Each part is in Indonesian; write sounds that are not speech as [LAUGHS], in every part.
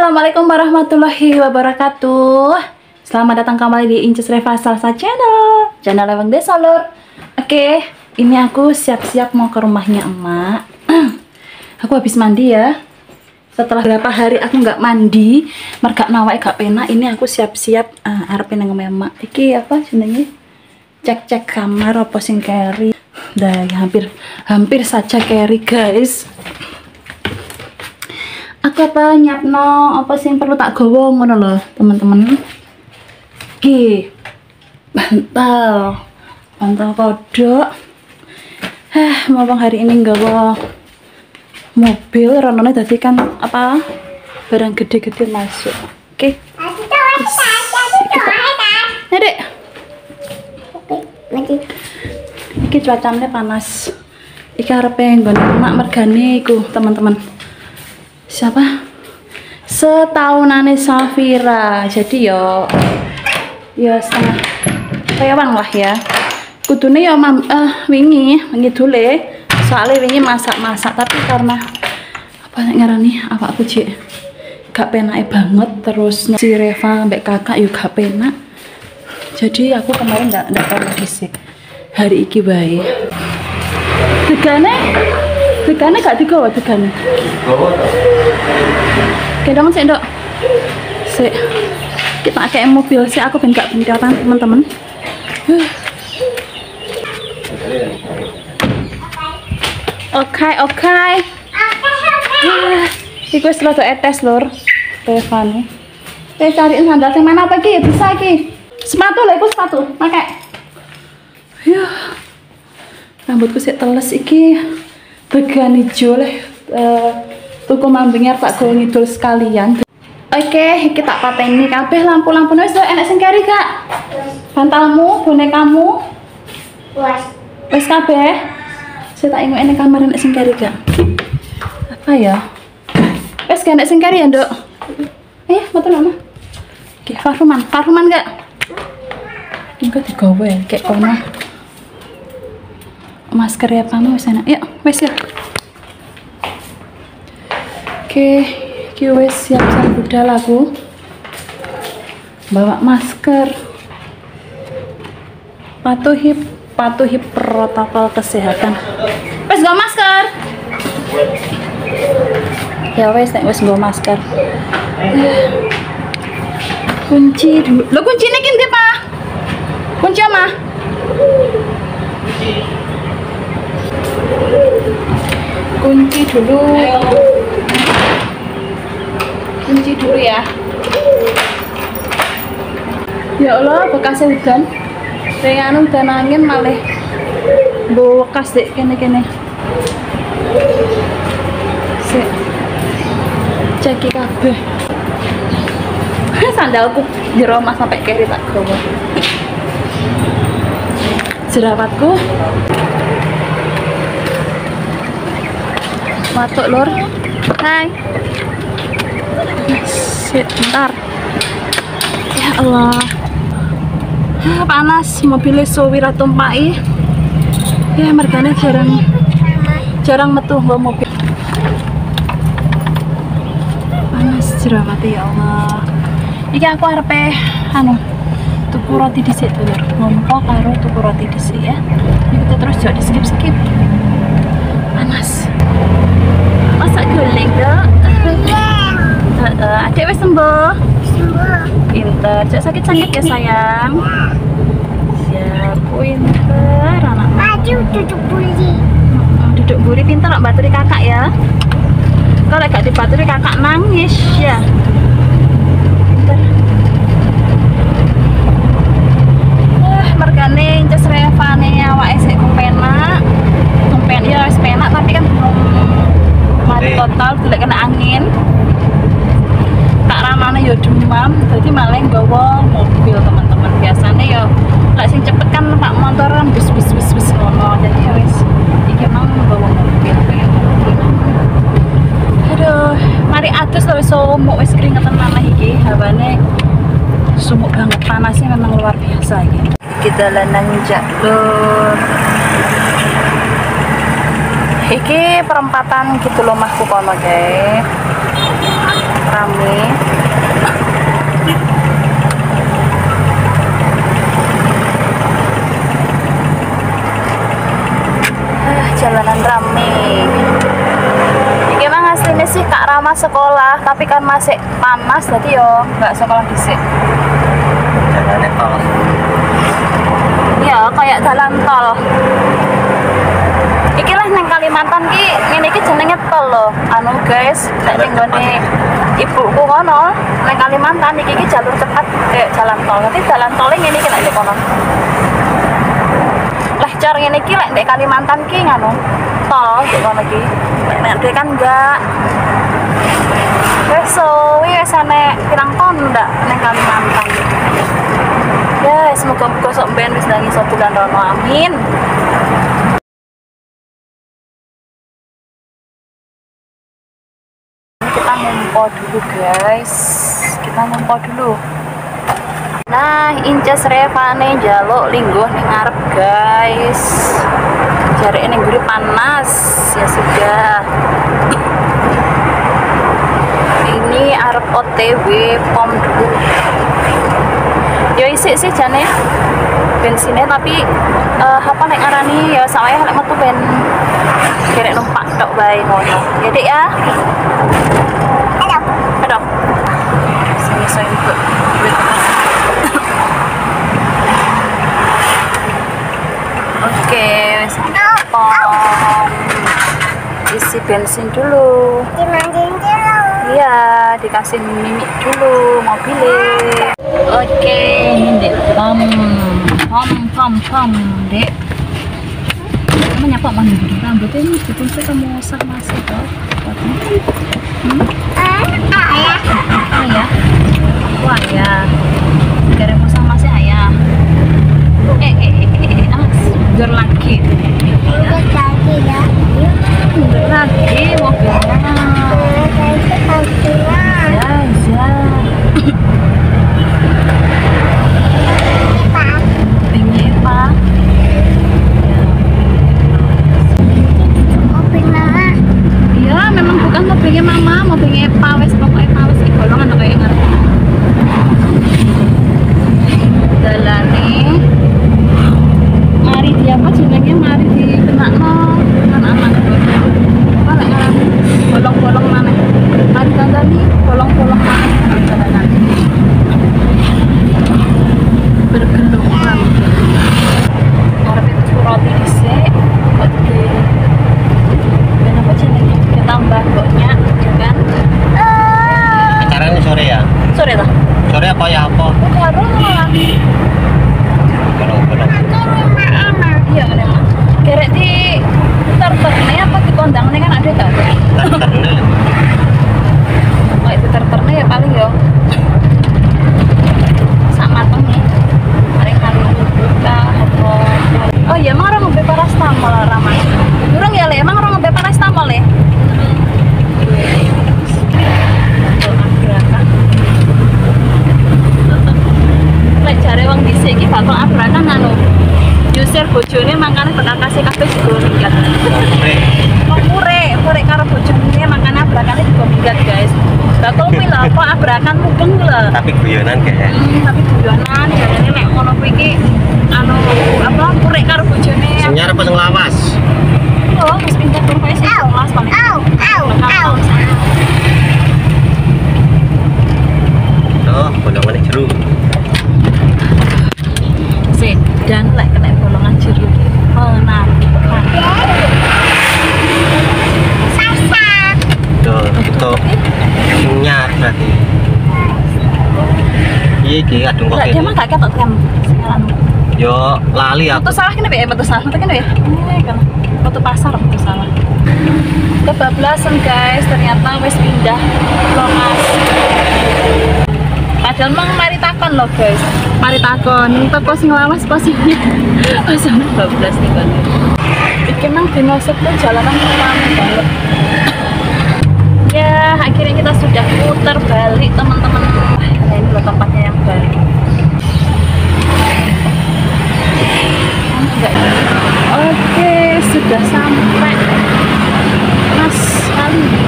Assalamualaikum warahmatullahi wabarakatuh. Selamat datang kembali di Inces Reva Salsa Channel Channel Leweng Desa lor Oke, ini aku siap-siap mau ke rumahnya emak. [CLEARS THROAT] Aku habis mandi ya. Setelah berapa hari aku nggak mandi Mergak nawai gak penak Ini aku siap-siap uh, Arep nang emak. Iki apa jenenge? Cek-cek kamar apa sing carry? Dah hampir hampir saja carry guys aku apa nyapno apa sih yang perlu tak gowo ngono loh teman-teman. Ki bantal. Bantal kodok. Hah, mau hari ini nggawa mobil ronone tadi kan apa? Barang gede-gede masuk. Oke. Okay. ya dek. Iki cuacanya panas. Iki arepe nggone mak mergane iku teman-teman siapa? Setahunane Safira. Jadi yo yo setengah rewang lah ya. Kudune yo mam eh wingi wingi dule. Soalnya wingi masak-masak tapi karena apa ngarani apa aku cek gak penak banget terus si Reva mbak kakak yuk gak penak. Jadi aku kemarin gak nggak tahu disik hari iki baik degane degane gak digawa degane Oke dong sih dok Sik. Kita kayak mobil sih aku ben gak bentrotan teman-teman. Oke oke Iku wis rada etes lur. Revani Eh cariin sandal yang mana apa ki bisa ki Sepatu lah iku sepatu. Pakai. Yuh. Rambutku sih teles iki Began hijau uh, tuku mambingnya tak go ngidul sekalian. Oke kita pateni. Kabeh lampu-lampu wis enak sing kari kak. Bantalmu bonekamu. Puas. wis kabeh. Saya tak ingat ini kamar enak sing kari kak. Apa ya? Wis gak enak sing kari ya nduk? Eh betul mama oke parfuman parfuman gak enggak digawe? Kayak kono masker ya kamu wis enak wis ya Oke, okay, wes siap-siap budal aku. Bawa masker. Patuhi patuhi protokol kesehatan. Wes gak masker. Ya wes nek wes gak masker. Kunci dulu. Lo kunci ini kini Pak? Kunci apa? Kunci dulu. Kunci dulu ya. Ya Allah bekasnya hujan. Dengan udan angin malah bekas dek kene kene sik. Ceki kabeh. Sandalku di sampai kiri tak gawa. Jerawatku matuk lor hai. Sebentar ya Allah. Ah, panas mobilnya sowira tumpai ya mergane jarang jarang metu nggak mobil. Panas jerawat ya Allah. Iki aku harap anu tuku roti di situ lur. Ngompo karo tuku roti di sini ya kita terus jauh di skip skip panas masak guling dok uh, adik wes sembuh pinter cek sakit sakit ya sayang siap pinter anak Maju duduk buli. duduk buri pinter nak bateri kakak ya kalau gak dibateri kakak nangis ya pinter uh, mergane inces revane awak esek kumpena kumpen ya penak tapi kan belum total tidak kena angin. Tak ramane yo demam jadi malah gawa mobil teman-teman. Biasanya yo lek sing cepet kan pak motor kan bis bis bis bis ngono. Jadi ya wis iki mang gawa mobil. Aduh mari atus wis sumuk wis keringetan maneh iki. Hawane sumuk banget panasnya memang luar biasa iki. Kita lanang jalur iki perempatan gitu loh mahku kono guys rame. Ah, jalanan rame. Ini emang aslinya sih kak Rama sekolah tapi kan masih panas jadi yo nggak sekolah disik jalannya tol. Ya kayak jalan tol neng Kalimantan ki ngene iki jenenge tol loh anu guys nek ning gone ibuku kono neng Kalimantan iki ki jalur cepat kayak jalan tol. Nanti jalan tolnya ngene iki nek di kono. Lah cara ngene iki lek nek Kalimantan ki nganu tol di kono ki nek nek dhewe kan enggak wes so wes ane pirang tahun ndak neng Kalimantan. Ya semoga moga sok ben wis nang iso bulan rono. Amin kita ngumpul dulu guys. Kita ngumpul dulu. Nah inces revane jaluk lingguh ning ngarep guys. Jari ini gurih panas. Ya sudah. Ini arep OTW pom dulu. Ya isi sih jane bensinnya tapi eh, apa nek arani ya saya lek metu ben kira numpak tok bae ngono. Ya dek ya. aduh saya ikut oke pom isi bensin dulu Dimandiin dulu. Iya, dikasih mimik dulu mobilnya. Oke, ini dek pom, pom, pom, pom, dek. Kamu nyapa mandi dulu rambutnya ini bikin saya kamu sak masih toh. Hmm? Ah, ayah. Wah ya. Gara musang masih ayah. Eh, eh, eh, eh, eh, ah, lagi. Lagi lagi ya. Ya, ya. Pak. Ini apa? Mobil mama. Iya, memang bukan mobilnya mama, mobilnya Epa, wes pokoknya Epa wes golongan atau kayak ngerti. Dalane, mari dia apa jenengnya mari di benak no, kan aman Apa lek ngaran bolong-bolong mana? Mari dandani bolong-bolong mana? Jalanan. Bergelung Arep itu roti dhisik, kok di dan apa jenenge ditambah mboknya ya kan? Acaranya sore ya? Sore lah. Sore apa ya apa? Oh Aku rumah Emma. iya kan emang kerek di terterne apa di kondangannya kan ada ada Tante, kalau itu terterne ya paling yo sak mateng nih paling kali buka atau oh iya emang orang ngombe parastamol ramai durung ya le. Emang orang ngombe parastamol le Dhisik iki bakal abrakan anu. Jusir bojone mangkane bakal kasih kabeh juga minggat. mure, mure karo bojone mangkane abrakane juga minggat, guys. Bakal kuwi lho apa abrakan mudeng lho. tapi guyonan kayak Hmm, tapi guyonan jarene nek ngono kuwi iki anu apa mure karo bojone. senyar apa sing lawas Oh, wis pindah ke rumah sih. Kelas paling. Au, au, au. tau sana. tuh bolongan jeru Sih, dan lek kena bolongan menakutkan. Sasa. tuh itu senyar berarti iya iki kadung kok dia ini mah gak ketok kan yo lali aku Foto salah kene be, foto salah, foto kene be. Eh, kan. Foto pasar foto salah. Kebablasan guys, ternyata wis pindah lokasi. Padahal mang mari takon loh guys. Mari takon, ini toko sing lawas posisinya. Pasal bablas nih kan. Iki mang dino setu jalanan rame banget. Ya, akhirnya kita sudah putar balik teman-teman. Wah, ini loh tempatnya yang balik. Enggak. Oke, sudah sampai. Mas kali.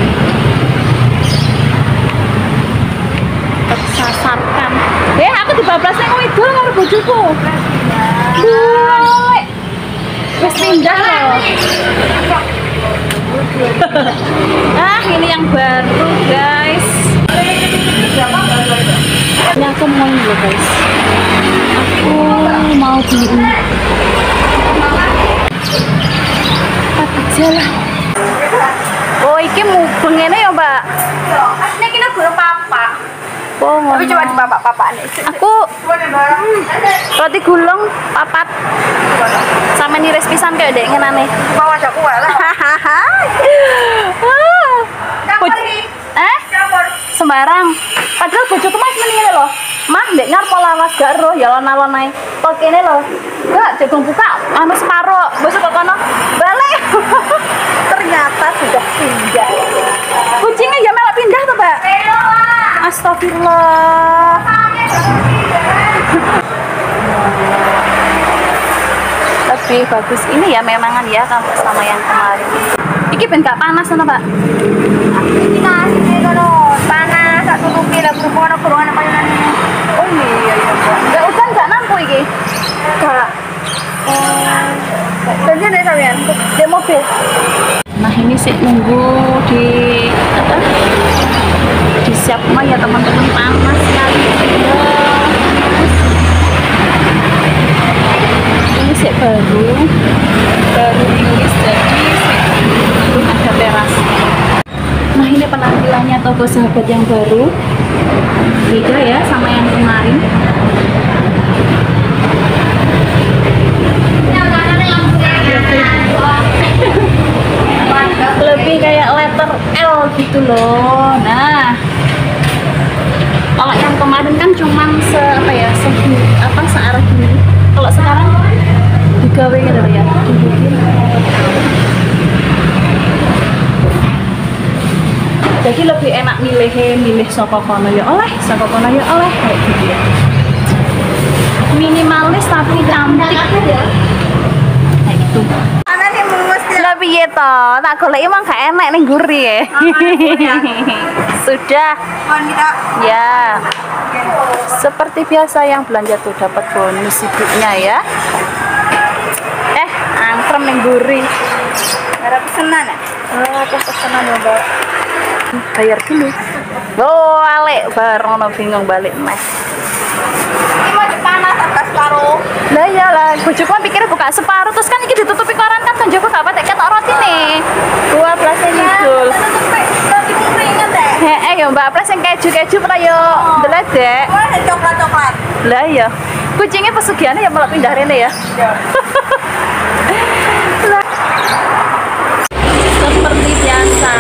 bojoku. Duh. Wis pindah loh. ah, ini yang baru, guys. Ini mau ini loh, guys. Aku mau beli ini. Apa aja lah. Oh, iki mubeng ini ya, Mbak. Ini kita guru papa. Oh, Tapi ngono. coba di bapak papa nih. Aku roti gulung papat sama niris pisan kayak dek ngenane. Bawa aku lah. [LAUGHS] Sembarang. Padahal bojoku mas meninggal loh mah dek ngarep lawas gak roh ya lona lonai kok kene loh gak jagung buka anu separo. Besok kok kono. Balik. [LAUGHS] Ternyata sudah pindah. Kucingnya ya malah pindah tuh mbak? Astagfirullah. [LAUGHS] Lebih bagus ini ya memangan ya sama yang kemarin. Iki ben gak panas no pak? Kita sini dulu panas. Tak tutupi oh iya iya iya. Gak gak nampu iki. Kerja deh kalian. di mobil. Nah ini sih nunggu di apa? Di siap mah ya teman-teman. Panas sekali. Ini sih baru baru rilis jadi sih belum ada teras nah ini toko sahabat yang baru. Beda ya sama yang kemarin. Lebih kayak letter L gitu loh. Nah kalau yang kemarin kan ya se apa searah gini kalau sekarang digawe gitu loh ya dibikin jadi lebih enak milih milih soko kono. Ya oleh soko kono ya oleh kayak gitu ya. Minimalis tapi cantik. Kayak gitu. Lah piye to? Tak golek emang gak enak ning guri ya. [LAUGHS] Sudah. Wanita. ya. Seperti biasa yang belanja tuh dapat bonus ibunya ya. Eh angkrem ning guri. Pesanan ya? oh aku pesanan ya mbak bayar dulu oh alik bareng ono bingung balik meh Ini mau panas atas paruh. lah ya lah bojoku kan pikir buka separuh terus kan iki ditutupi koran kan Joko gak patek ketok roti nih dua belas Roti keringet deh. Heeh ya Mbak Pres yang keju-keju pernah yo Dek. Wah, ada coklat-coklat. Lah ya. Kucingnya pesugihannya ya malah pindah rene ya. [LAUGHS] Lah. Seperti biasa.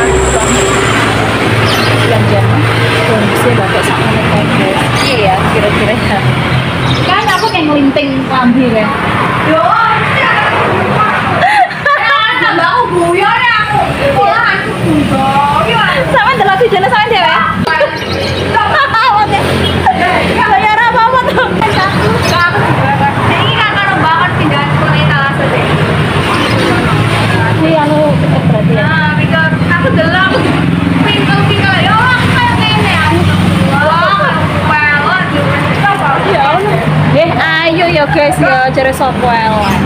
Ya guys ya cari sopo elek.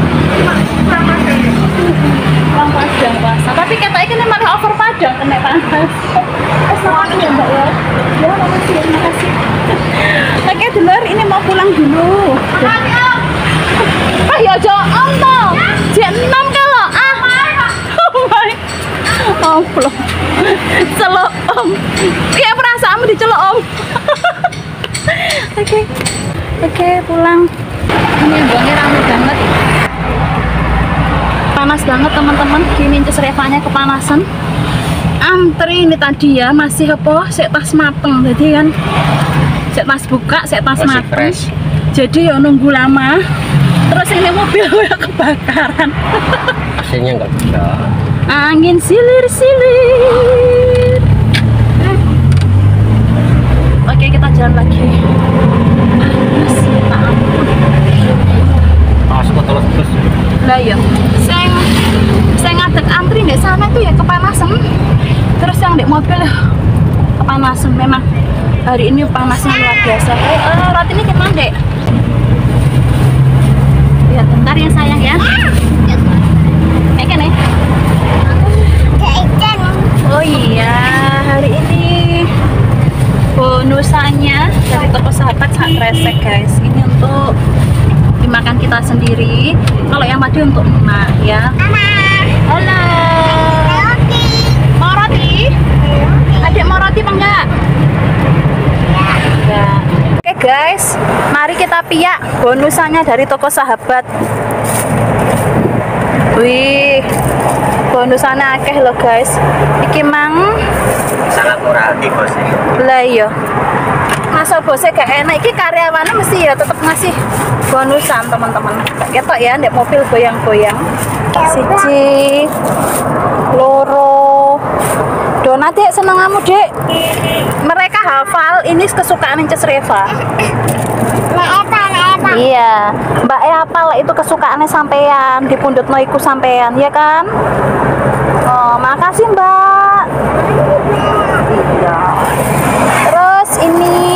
Bang Padang puasa. Tapi kata ini malah over Padang kena panas. Assalamualaikum ya Mbak ya. Ya makasih, ya, makasih. Oke, dulur ini mau pulang dulu. Ah ya jo om toh. Jek 6 kalau ah. Oh belum. Celok om. Ya perasaanmu dicelok om. [LAUGHS] Oke. Oke, pulang. Ini abangnya rame banget. Panas banget teman-teman. Gini Ncus Revanya kepanasan. Antri ini tadi ya masih apa? Sek tas mateng. Jadi kan sek tas buka, sek tas Masih mateng. fresh. Jadi ya nunggu lama. Terus ini mobil [LAUGHS] gue kebakaran. Aslinya nggak bisa. Angin silir-silir. Oke, kita jalan lagi. Panas, tak ampun. Pas kok terus. Lah ya, saya saya ngadek antri di sana tuh ya kepanasan. Terus yang di mobil ya kepanasan memang hari ini panasnya luar biasa. Eh, eh roti ini gimana dek? sebentar ya sayang ya. Kayak gini. Oh iya, hari ini bonusannya dari toko sahabat sangat resek guys. Ini untuk dimakan kita sendiri. Kalau yang tadi untuk emak ya. Halo. Mau roti? Adik mau roti apa enggak? Enggak. Oke guys, mari kita piak bonusannya dari toko sahabat. Wih, bonusannya akeh loh guys. Iki mang Sangat murah hati bos lah iya. Masa bosnya gak enak, iki karyawannya mesti ya tetap ngasih bonusan teman-teman. Ketok ya, ndek mobil goyang-goyang. Siji, loro, Donat dek seneng kamu dek. Mereka hafal ini kesukaan Inces Reva. Iya, Mbak E hafal itu kesukaannya sampean, di pundut noiku sampean, ya kan? Oh, makasih Mbak. Terus ini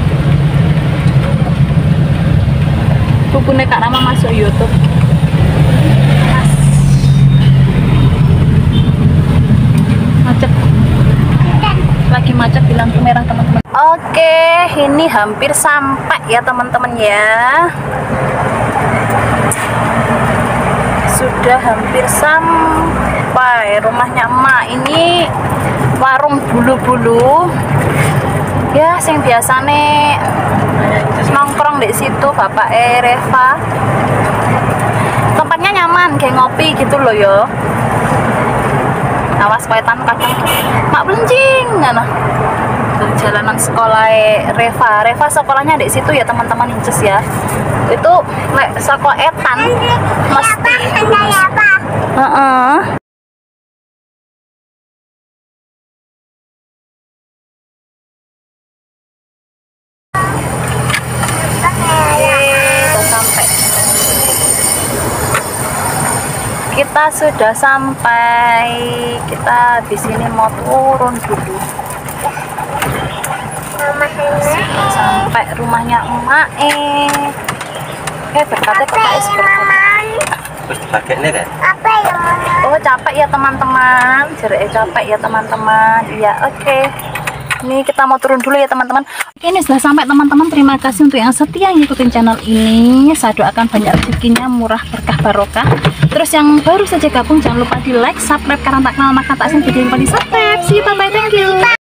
Bubune Kak Rama masuk YouTube. Macet. Lagi macet di lampu merah teman-teman. Oke, ini hampir sampai ya teman-teman ya. Sudah hampir sampai rumahnya emak ini warung bulu-bulu ya biasa nih nongkrong di situ bapak eh Reva. Tempatnya nyaman kayak ngopi gitu loh yo. Awas wetan kadang mak belencing nah jalanan sekolah Reva. Reva sekolahnya di situ ya teman-teman inces ya. Itu lek sekolah etan mesti. Heeh. Yeay, Kita sudah sampai. Kita di sini mau turun dulu. Sampai rumahnya emak eh. Eh berkata PKS Terus pakainya kan Oh capek ya teman-teman, Jere capek ya teman-teman. Iya oke. Ini kita mau turun dulu ya teman-teman. Oke, Ini sudah sampai teman-teman. Terima kasih untuk yang setia ngikutin channel ini. Saya doakan banyak rezekinya, murah, berkah, barokah. Terus yang baru saja gabung jangan lupa di like, subscribe karena tak kenal maka tak video yang di subscribe. See you, bye bye, thank you.